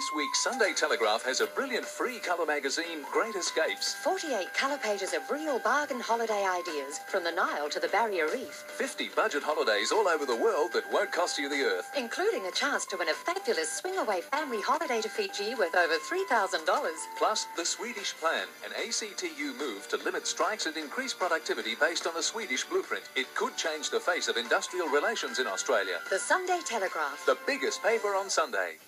This week's Sunday Telegraph has a brilliant free colour magazine, Great Escapes. 48 colour pages of real bargain holiday ideas from the Nile to the Barrier Reef, 50 budget holidays all over the world that won't cost you the earth. including a chance to win a fabulous swing away family holiday to Fiji worth over $3,000. Plus, the Swedish Plan, an ACTU move to limit strikes and increase productivity based on the Swedish blueprint. It could change the face of industrial relations in Australia. The Sunday Telegraph. The biggest paper on Sunday.